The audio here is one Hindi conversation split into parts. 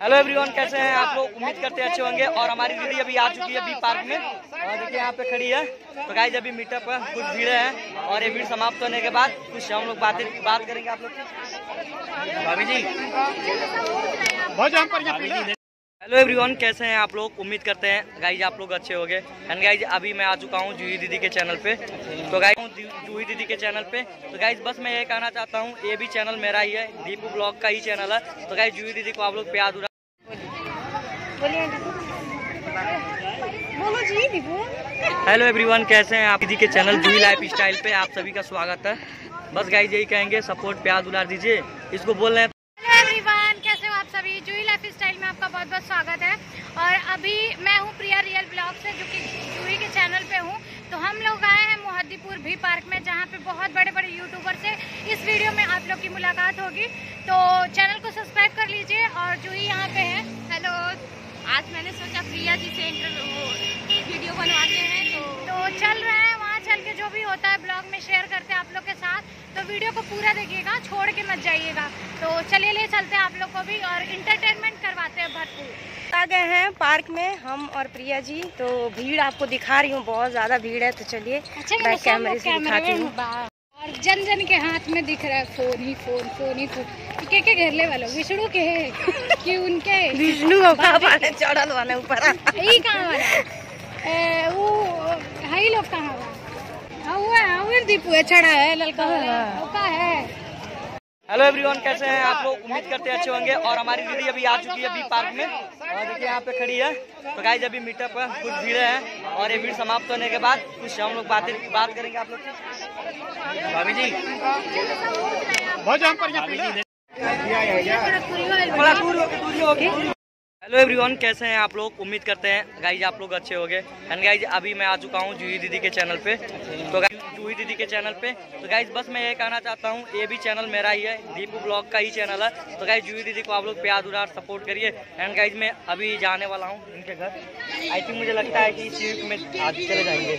हेलो एवरीवन कैसे हैं? आप लोग उम्मीद करते हैं अच्छे होंगे और हमारी दीदी अभी आ चुकी है बी पार्क में। और देखिए यहाँ पे खड़ी है। तो गाइज़ अभी मीटअप है कुछ भीड़ है और ये भीड़ समाप्त होने के बाद कुछ हम लोग बातें बात करेंगे आप लोग भाभी जी। हेलो एवरीवन कैसे हैं आप लोग? उम्मीद करते हैं गाइज़ आप लोग अच्छे होंगे। एंड गाइज़ अभी मैं आ चुका हूँ जूही दीदी के चैनल पे। तो गाइज़ जूही दीदी के चैनल पे। तो गाइज़ बस मैं ये कहना चाहता हूँ ये भी चैनल मेरा ही है। दीपू ब्लॉग का ही चैनल है। तो गाइज़ जूही दीदी को आप लोग प्यार हेलो एवरीवन कैसे हैं आप? दीदी के चैनल जूही लाइफ स्टाइल पे आप सभी का स्वागत है। बस गाइज़ यही कहेंगे सपोर्ट प्यार दुलार दीजिए। इसको बोल रहे हैं हेलो एवरीवन कैसे हो आप सभी? जूही लाइफ स्टाइल में आपका बहुत बहुत स्वागत है। और अभी मैं हूँ प्रिया रियल ब्लॉग से जो कि जूही के चैनल पे हूँ। तो हम लोग आए हैं मोहद्दीपुर भी पार्क में जहाँ पे बहुत बड़े बड़े यूट्यूबर से इस वीडियो में आप लोग की मुलाकात होगी। तो चैनल को सब्सक्राइब कर लीजिए और जूही यहाँ पे है। हेलो। आज मैंने सोचा प्रिया जी से वीडियो बनवाते हैं तो तो चल रहे हैं वहाँ चल के जो भी होता है ब्लॉग में शेयर करते हैं आप लोग के साथ। तो वीडियो को पूरा देखिएगा छोड़ के मत जाइएगा। तो चलिए ले चलते हैं आप लोग को भी और इंटरटेनमेंट करवाते हैं भरपूर। आ गए हैं पार्क में हम और प्रिया जी। तो भीड़ आपको दिखा रही हूँ बहुत ज़्यादा भीड़ है तो चलिए बैक कैमरे से दिखाती हूँ। जन जन के हाथ में दिख रहा है फ़ोन ही फ़ोन फ़ोन ही फ़ोन। के के घेरले वालों विष्णु के है कि उनके? विष्णु चढ़ल वाले ऊपर। यही कहाँ वाला? वो हाई लोग कहाँ वाला? हाँ है दीपू है चढ़ा है ललका वाला। है। हेलो एवरीवन कैसे हैं? आप लोग? उम्मीद करते हैं अच्छे होंगे और हमारी दीदी अभी आ चुकी है बी पार्क में। और देखिए यहाँ पे खड़ी है। तो गाइज़ अभी मीटअप है कुछ भीड़ है और ये भीड़ समाप्त होने के बाद कुछ हम लोग बातें बात करेंगे आप लोग भाभी जी। हेलो एवरीवन कैसे हैं आप लोग? उम्मीद करते हैं गाइज़ आप लोग अच्छे होंगे। एंड गाइज़ अभी मैं आ चुका हूँ जूही दीदी के चैनल पे। तो गाइज़ जूही दीदी के चैनल पे। तो गाइज़ बस मैं ये कहना चाहता हूँ, ये भी चैनल मेरा ही है, दीपू ब्लॉग का ही चैनल है। तो गाइज़ जूही दीदी को आप लोग प्यार दुरार सपोर्ट करिए। एंड गाइज़ मैं अभी जाने वाला हूँ इनके घर। आई थिंक मुझे लगता है कि इस वीक में आज चले जाएँगे।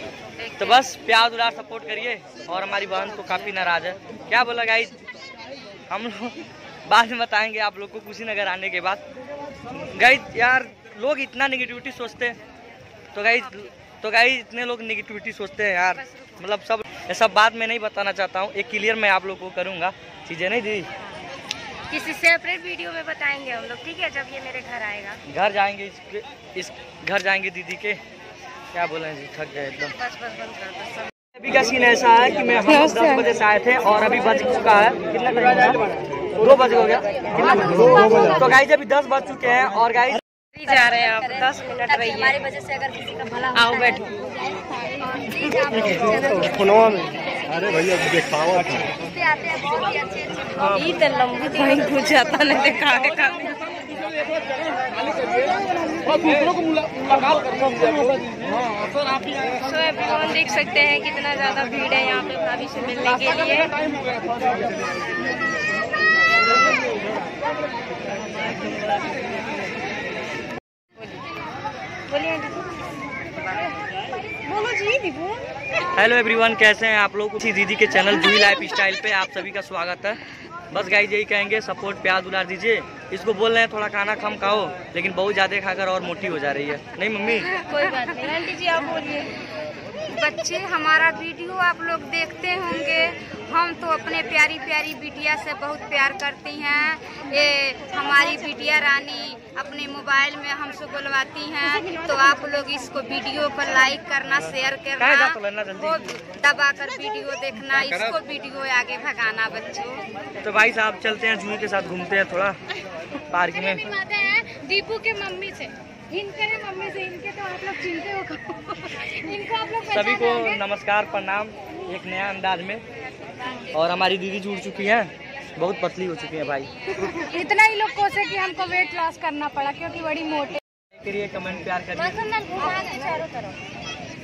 तो बस प्यार दुरार सपोर्ट करिए और हमारी बहन को काफ़ी नाराज़ है। क्या बोला गाइज़ हम लोग बाद में बताएँगे आप लोग को कुशीनगर आने के बाद। गाइज़ यार, लोग इतना नेगेटिविटी सोचते हैं। तो गाइज़ तो गाइज़ इतने लोग निगेटिविटी सोचते हैं यार। मतलब सब ये सब बात मैं नहीं बताना चाहता हूँ। एक क्लियर मैं आप लोग को करूँगा। चीज़ें नहीं दी? किसी सेपरेट वीडियो में बताएँगे हम लोग ठीक है जब ये मेरे घर आएगा। घर जाएँगे इस, इस घर जाएँगे दीदी के। क्या बोले जी थक गए एकदम। बस बस बंद कर अभी का सीन ऐसा है कि मैं हम दस बजे से आए थे और अभी बज चुका है। कितना दो बज हो गया। तो गाइज़ अभी दस बज चुके हैं और गाइज़ जा रहे हैं आप दस मिनट रहिए। हमारी वजह से अगर किसी का भला आओ बैठो। अरे भैया था दिखा सकते हैं कितना ज़्यादा भीड़ है यहाँ पे भाभी से मिलने के लिए। बोलिए हेलो एवरीवन, कैसे हैं आप लोग? उसी दीदी के चैनल जूही लाइफ स्टाइल पे आप सभी का स्वागत है। बस गाई यही कहेंगे सपोर्ट प्यार दुलार दीजिए। इसको बोल रहे हैं, थोड़ा खाना कम खाओ, लेकिन बहुत ज़्यादा खाकर और मोटी हो जा रही है। नहीं, मम्मी? कोई बात नहीं। आप बोलिए। बच्चे, हमारा वीडियो आप लोग देखते होंगे हम तो अपने प्यारी प्यारी बिटिया से बहुत प्यार करती हैं। ये हमारी बिटिया रानी अपने मोबाइल में हमसे बुलवाती हैं तो आप लोग इसको वीडियो को लाइक करना शेयर तो करना वो दबा कर वीडियो देखना इसको वीडियो आगे भगाना बच्चों। तो भाई साहब चलते हैं जूही के साथ घूमते हैं थोड़ा पार्क में। दीपू के मम्मी से। इनके है मम्मी से इनके तो आप लोग चिंते हो इनको आप लोग सभी को नमस्कार प्रणाम एक नया अंदाज में। और हमारी दीदी जुड़ चुकी हैं। बहुत पतली हो चुकी है भाई। इतना ही लोग कोसे कि हमको वेट लॉस करना पड़ा क्योंकि बड़ी मोटे। करिए कमेंट प्यार करिए।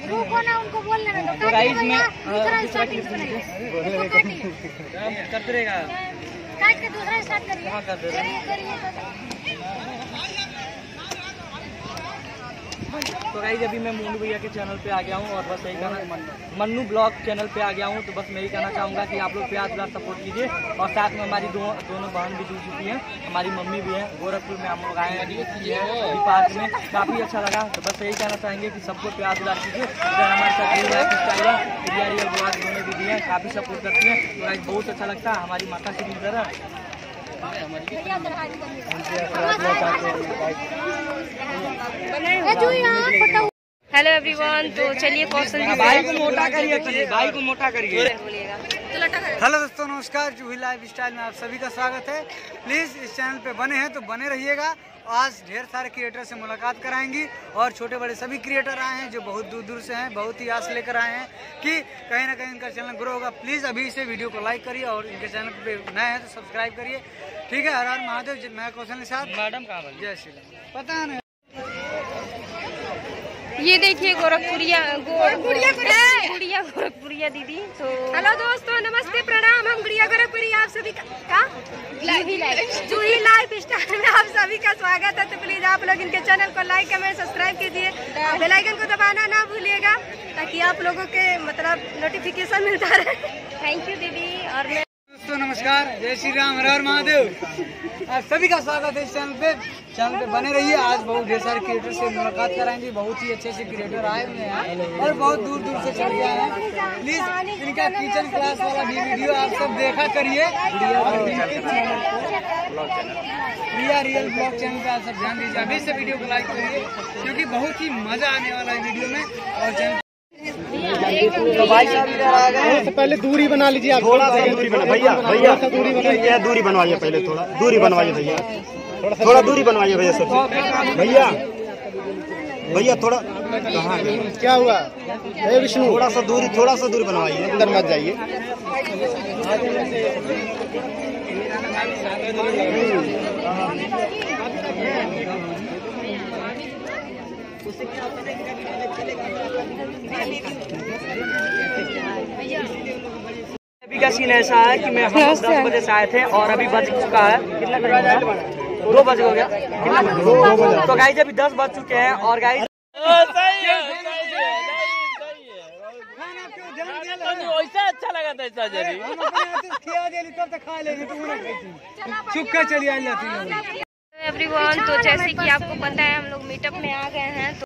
रुको ना उनको बोलने में तो में दूसरा करते रहेगा काट के स्टार्ट करिए। हाँ कर दे। रहे करिए। तो गाइज़ अभी मैं मोनू भैया के चैनल पे आ गया हूँ और बस यही कहना मन्नू ब्लॉग चैनल पे आ गया हूँ तो बस मैं यही कहना चाहूँगा कि आप लोग प्यार प्यार सपोर्ट कीजिए और साथ में हमारी दो, दोनों बहन भी जुड़ चुकी हैं हमारी मम्मी भी हैं गोरखपुर में हम लोग आए हैं पार्क में काफ़ी अच्छा लगा तो बस यही कहना चाहेंगे कि सबको प्यार दुलार कीजिए हमारे साथ रियल ब्लॉग दोनों दीदी हैं काफ़ी सपोर्ट करती हैं तो बहुत अच्छा लगता है हमारी माता श्री इधर है। हेलो एवरीवन तो चलिए कौशल जी भाई को मोटा करिए भाई को मोटा करिए। हेलो दोस्तों नमस्कार जूही लाइफ स्टाइल में आप सभी का स्वागत है। प्लीज़ इस चैनल पे बने हैं तो बने रहिएगा। आज ढेर सारे क्रिएटर से मुलाकात कराएँगी और छोटे बड़े सभी क्रिएटर आए हैं जो बहुत दूर दूर से हैं बहुत ही आस लेकर आए हैं कि कहीं ना कहीं इनका चैनल ग्रो होगा। प्लीज़ अभी से वीडियो को लाइक करिए और इनके चैनल पे नए हैं तो सब्सक्राइब करिए। ठीक है हर हर महादेव मैं कौशल निषाद। मैडम कहाँ जय श्री राम। पता नहीं। ये देखिए गोरखपुरिया गोरखपुरिया गुड़िया गोरखपुरिया दीदी तो हेलो दोस्तों नमस्ते प्रणाम हम गुड़िया गोरखपुरी आप सभी का? जूही लाइफ स्टाइल में आप सभी का स्वागत है तो प्लीज़ आप लोग इनके चैनल को लाइक कमेंट सब्सक्राइब कीजिए। और बेल आइकन को दबाना ना भूलिएगा ताकि आप लोगों के मतलब नोटिफिकेशन मिलता रहे। थैंक यू दीदी और मैं नमस्कार, जय श्री राम, हर हर महादेव। आप सभी का स्वागत है इस चैनल पे। चैनल पे बने रहिए, आज बहुत ढेर सारे क्रिएटर से मुलाकात कराएँगे। बहुत ही अच्छे अच्छे क्रिएटर आए हुए हैं और बहुत दूर दूर से चले गए हैं। प्लीज़ इनका किचन क्लास वाला भी वीडियो आप सब देखा करिए। प्रिया रियल ब्लॉग चैनल पे आप सब ध्यान दीजिए। अभी से वीडियो को लाइक करिए, क्योंकि बहुत ही मज़ा आने वाला है वीडियो में। और चैनल तो पहले दूरी बना लीजिए आप। थोड़ा सा दूरी बना भैया भैया दूरी बनाइए दूरी बनवाइए पहले थोड़ा। दूरी बनवाइए भैया। थोड़ा दूरी बनवाइए भैया सबसे। भैया भैया थोड़ा कहाँ क्या हुआ? हे विष्णु। थोड़ा सा दूरी थोड़ा सा दूरी बनवाइए। अंदर मत जाइए। अभी का सीन ऐसा है कि मैं हम दस बजे से आए थे और अभी बज चुका है। कितना दो बज हो गया। कितना तो गाइज़ अभी दस बज चुके हैं और गाइज़ चुपका चली आई जाती एवरीवन तो जैसे कि आपको पता है हम लोग मीटअप में आ गए हैं तो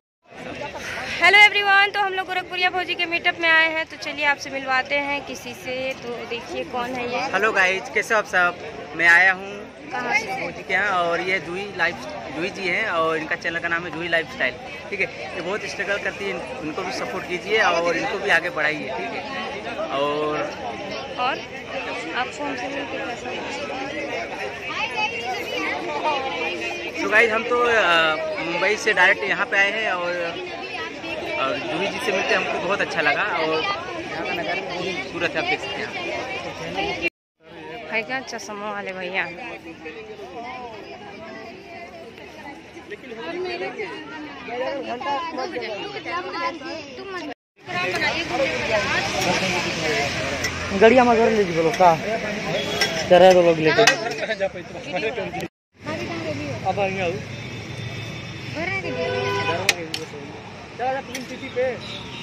हेलो एवरीवन तो हम लोग गोरखपुरिया भौजी के मीटअप में आए हैं तो चलिए आपसे मिलवाते हैं किसी से तो देखिए कौन है ये। हेलो गाइज़ कैसे आप सब? मैं आया हूँ कहाँ के यहाँ और ये जूही लाइफ जूही जी हैं और इनका चैनल का नाम है जूही लाइफ स्टाइल ठीक है ये बहुत स्ट्रगल करती है इनको भी सपोर्ट कीजिए और इनको भी आगे बढ़ाइए ठीक है? और और हमसे मिलकर तो गाइज़ हम तो मुंबई से डायरेक्ट यहाँ पे आए हैं और जूही जी से मिलकर हमको बहुत अच्छा लगा और यहाँ का नज़ारा बहुत ही खूबसूरत है आप देख सकते हैं है क्या चश्मा वाले भैया। गड़िया में घर ले जी बोलो का? तेरह दो लोग लेके। अब आ गया हूँ।